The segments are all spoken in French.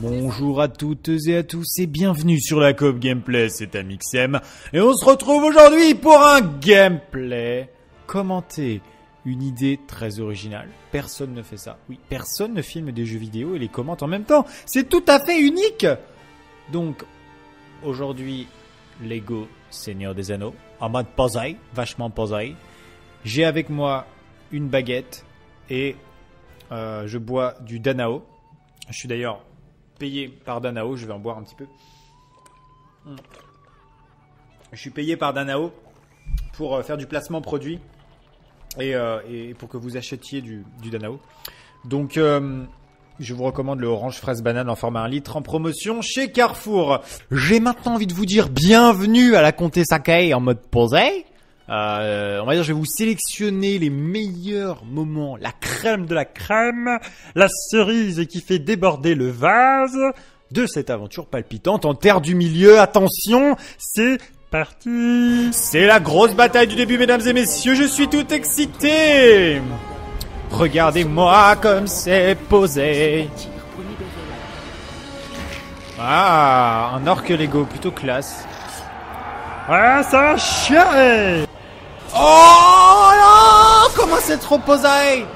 Bonjour à toutes et à tous et bienvenue sur la COP Gameplay, c'est Amixem. Et on se retrouve aujourd'hui pour un gameplay commenté. Une idée très originale. Personne ne fait ça. Oui, personne ne filme des jeux vidéo et les commente en même temps. C'est tout à fait unique. Donc, aujourd'hui, Lego Seigneur des Anneaux, en mode posé, vachement posé. J'ai avec moi une baguette et euh, je bois du Danao. Je suis d'ailleurs payé par Danao, je vais en boire un petit peu. Je suis payé par Danao pour euh, faire du placement produit et, euh, et pour que vous achetiez du, Danao. Donc, euh, je vous recommande le orange fraise banane en format 1 litre en promotion chez Carrefour. J'ai maintenant envie de vous dire bienvenue à la Comtesse Sakai en mode posé. Euh, on va dire, je vais vous sélectionner les meilleurs moments, la crème de la crème, la cerise qui fait déborder le vase de cette aventure palpitante en terre du milieu. Attention, c'est parti. C'est la grosse bataille du début, mesdames et messieurs. Je suis tout excité. Regardez-moi comme c'est posé. Ah, un orque Lego, plutôt classe. Ah, ça va chier Oh non Comment c'est trop posé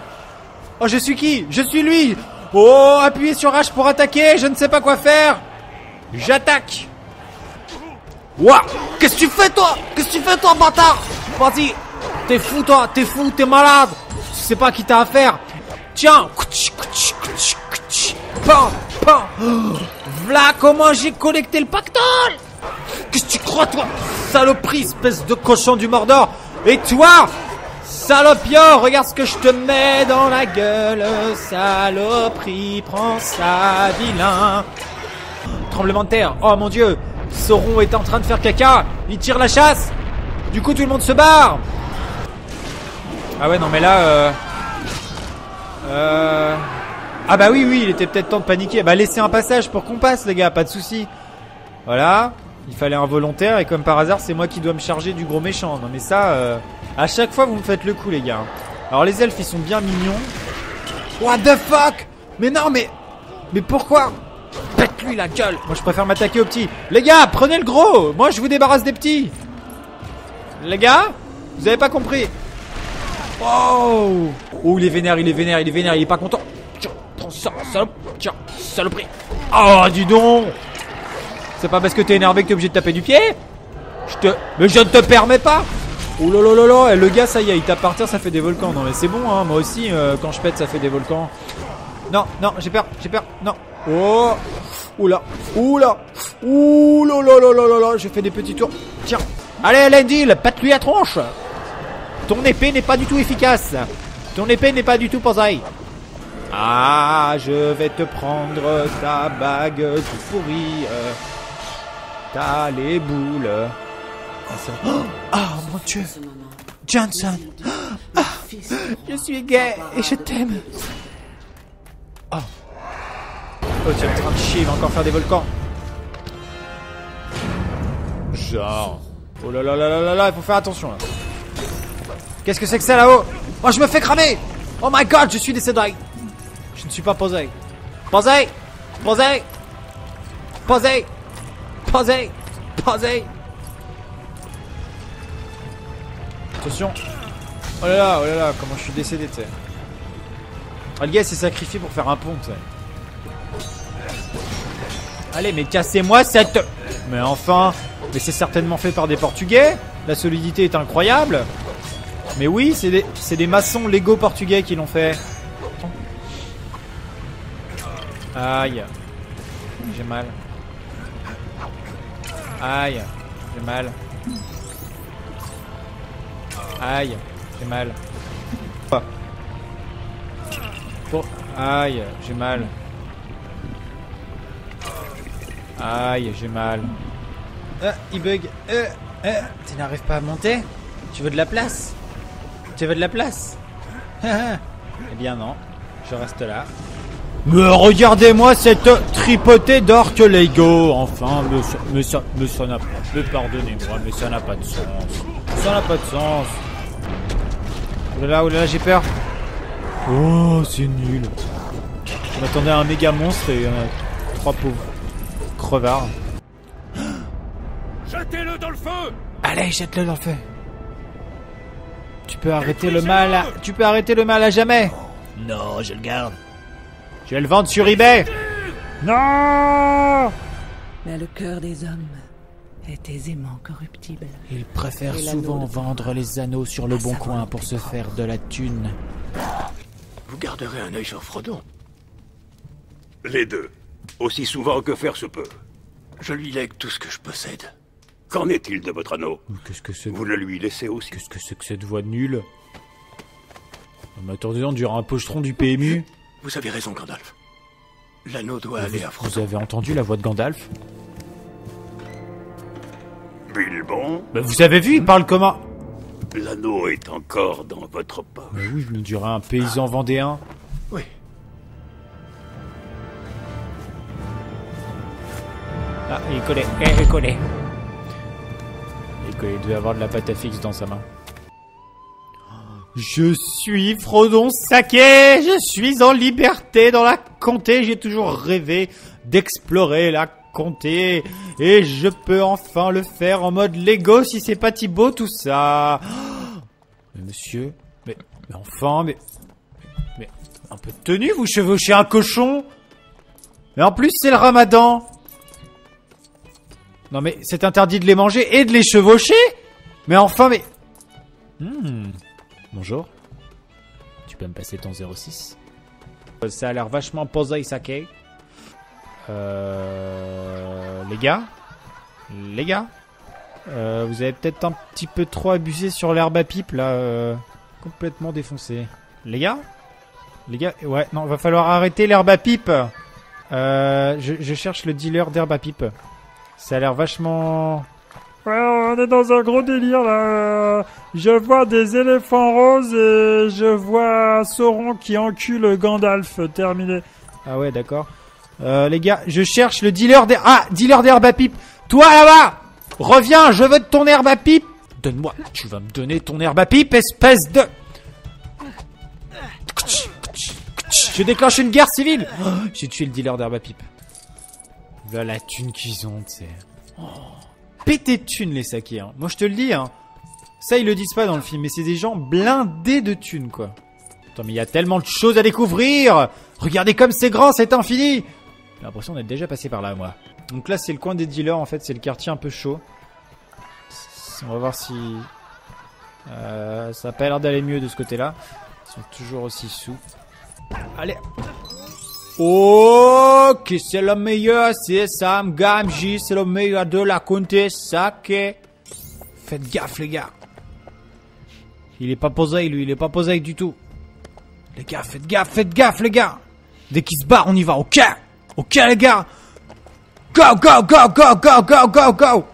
Oh, je suis qui? Je suis lui Oh, appuyez sur H pour attaquer, je ne sais pas quoi faire J'attaque Ouah. Qu'est-ce que tu fais toi? Qu'est-ce que tu fais toi, bâtard? Vas-y. T'es fou toi. T'es fou T'es malade. Tu sais pas qui t'as affaire. Tiens. Pan Pan. V'là comment j'ai collecté le pactole. Qu'est-ce que tu crois toi? Saloperie, espèce de cochon du Mordor. Et toi? Salopio, regarde ce que je te mets dans la gueule. Saloperie, prends ça, vilain. Tremblement de terre, oh mon dieu Sauron est en train de faire caca. Il tire la chasse. Du coup tout le monde se barre. Ah ouais non mais là euh... Euh... Ah bah oui oui il était peut-être temps de paniquer. Bah laissez un passage pour qu'on passe les gars pas de soucis Voilà. Il fallait un volontaire et comme par hasard c'est moi qui dois me charger du gros méchant. Non mais ça euh... À chaque fois vous me faites le coup les gars. Alors les elfes ils sont bien mignons. What the fuck? Mais non mais Mais pourquoi? Pète-lui la gueule. Moi je préfère m'attaquer aux petits. Les gars, prenez le gros. Moi je vous débarrasse des petits. Les gars Vous avez pas compris. Oh. Oh il est vénère, il est vénère, il est vénère, il est pas content. Tiens, prends ça, salope. Tiens, saloperie. Oh, dis donc. C'est pas parce que t'es énervé que t'es obligé de taper du pied. Je te... Mais je ne te permets pas. Oh là là, le gars ça y est, il tape par terre, ça fait des volcans. Non mais c'est bon, hein, moi aussi, euh, quand je pète, ça fait des volcans. Non, non, j'ai peur, j'ai peur, non. Oh Oula Oula Oula là là là là là J'ai fait des petits tours. Tiens Allez Lendil, pète-lui à tronche Ton épée n'est pas du tout efficace. Ton épée n'est pas du tout posée. Ah, je vais te prendre ta bague tout pourrie. T'as les boules. Ah, Oh, ah, mon dieu Johnson Ah, Je suis gay et je t'aime Oh Oh, tu es en train de chier, il va encore faire des volcans. Genre. Oh là là là là là là, il faut faire attention là. Qu'est-ce que c'est que ça là-haut? Oh, je me fais cramer Oh my god, je suis décédé. Je ne suis pas posé. Posé Posé Posé Posé Posé Attention. Oh là là, oh là là, comment je suis décédé, tu sais. Le gars s'est sacrifié pour faire un pont, tu sais. Allez, mais cassez-moi cette... Mais enfin Mais c'est certainement fait par des Portugais La solidité est incroyable Mais oui, c'est des, des maçons Lego portugais qui l'ont fait. Aïe. J'ai mal. Aïe. J'ai mal. Aïe. J'ai mal. Aïe. J'ai mal. Aïe, j'ai mal. Ah, il bug. Euh, euh, tu n'arrives pas à monter? Tu veux de la place? Tu veux de la place? Eh bien non, je reste là. Mais regardez-moi cette tripotée d'orques Lego Enfin, mais ça, mais ça, mais ça n'a... Mais pardonnez-moi, mais ça n'a pas de sens. Ça n'a pas de sens. Oulala, oulala, j'ai peur. Oh, c'est nul. Je m'attendais à un méga monstre et euh, trois pauvres crevards. Jetez-le dans le feu Allez, jette-le dans le feu. Tu peux arrêter le mal à... Tu peux arrêter le mal à jamais. Non, je le garde. Je vais le vendre sur eBay. Non Mais le cœur des hommes est aisément corruptible. Ils préfèrent souvent vendre les anneaux sur le bon coin pour se faire de la thune. Vous garderez un œil sur Frodon Les deux. Aussi souvent que faire se peut. Je lui lègue tout ce que je possède. Qu'en est-il de votre anneau Qu'est-ce que c'est Vous le lui laissez aussi Qu'est-ce que c'est que cette voix nulle Mais attendez, on dirait un pochetron du PMU. Vous avez raison, Gandalf. L'anneau doit aller à Vous Frodon. avez entendu la voix de Gandalf Bilbon, Bah vous avez vu, il parle comment l'anneau est encore dans votre poche. Oui, on dirait un paysan vendéen. Ah, il connaît, eh, il connaît. Il connaît, il devait avoir de la pâte à fixe dans sa main. Je suis Frodon Saké, je suis en liberté dans la comté, j'ai toujours rêvé d'explorer la comté, et je peux enfin le faire en mode Lego si c'est pas Thibaut tout ça. Monsieur, mais, enfin, mais, mais un peu de tenue, vous chevauchez un cochon. Mais en plus c'est le ramadan non mais c'est interdit de les manger et de les chevaucher Mais enfin mais... Hmm. Bonjour. Tu peux me passer ton 06 Euh, Ça a l'air vachement posé. Euh... Les gars? Les gars? Euh, Vous avez peut-être un petit peu trop abusé sur l'herbe à pipe là. euh, Complètement défoncé. Les gars? Les gars Ouais, non, va falloir arrêter l'herbe à pipe. Euh, je, je cherche le dealer d'herbe à pipe. Ça a l'air vachement... Ouais, on est dans un gros délire là. Je vois des éléphants roses et je vois Sauron qui encule Gandalf. Terminé. Ah ouais, d'accord. Euh, les gars, je cherche le dealer d'herbe... Ah, dealer d'herbe à pipe Toi là-bas Reviens, je veux de ton herbe à pipe Donne-moi, tu vas me donner ton herbe à pipe, espèce de... Je déclenche une guerre civile Oh, J'ai tué le dealer d'herbe à pipe. Voilà la thune qu'ils ont, tu sais. Oh. Pété de thunes, les sakés, hein. Moi, je te le dis, hein. Ça, ils le disent pas dans le film, mais c'est des gens blindés de thunes, quoi. Attends, mais il y a tellement de choses à découvrir Regardez comme c'est grand, c'est infini J'ai l'impression d'être déjà passé par là, moi. Donc là, c'est le coin des dealers, en fait, c'est le quartier un peu chaud. On va voir si... Euh, ça a pas l'air d'aller mieux de ce côté-là. Ils sont toujours aussi sous. Allez Ok, c'est le meilleur, c'est Sam Gamji, c'est le meilleur de la comté Sake. Faites gaffe, les gars. Il est pas posé, lui, il est pas posé du tout. Les gars, faites gaffe, faites gaffe, les gars. Dès qu'il se barre, on y va, ok? Ok, les gars Go, go, go, go, go, go, go, go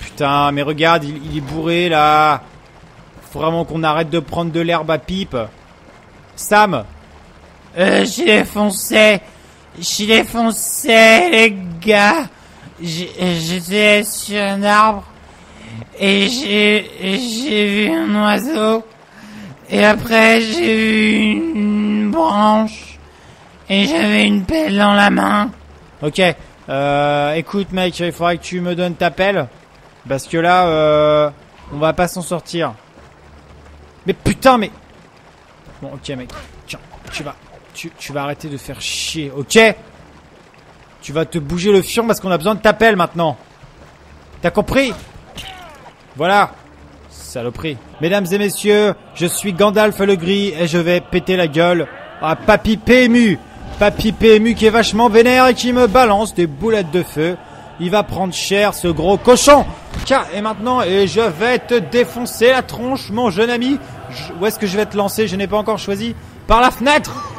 Putain, mais regarde, il, il est bourré, là. Faut vraiment qu'on arrête de prendre de l'herbe à pipe. Sam euh, J'ai défoncé. J'ai défoncé, les gars. J'étais sur un arbre. Et j'ai j'ai vu un oiseau. Et après, j'ai vu une branche. Et j'avais une pelle dans la main. Ok. Euh, écoute, mec, il faudra que tu me donnes ta pelle. Parce que là, euh, on va pas s'en sortir. Mais putain, mais... Bon, ok, mec. Tiens, tu vas... Tu, vas arrêter de faire chier, ok? Tu vas te bouger le fion parce qu'on a besoin de ta pelle maintenant. T'as compris? Voilà. Saloperie. Mesdames et messieurs, je suis Gandalf le Gris et je vais péter la gueule à Papy PMU. Papy PMU qui est vachement vénère et qui me balance des boulettes de feu. Il va prendre cher ce gros cochon. Tiens, et maintenant, et je vais te défoncer la tronche, mon jeune ami. Où est-ce que je vais te lancer? Je n'ai pas encore choisi. Par la fenêtre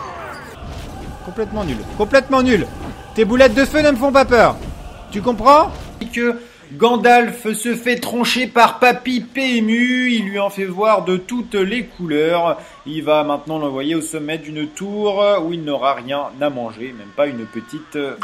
Complètement nul. Complètement nul. Tes boulettes de feu ne me font pas peur. Tu comprends? Que Gandalf se fait troncher par Papy PMU, il lui en fait voir de toutes les couleurs. Il va maintenant l'envoyer au sommet d'une tour où il n'aura rien à manger, même pas une petite... euh,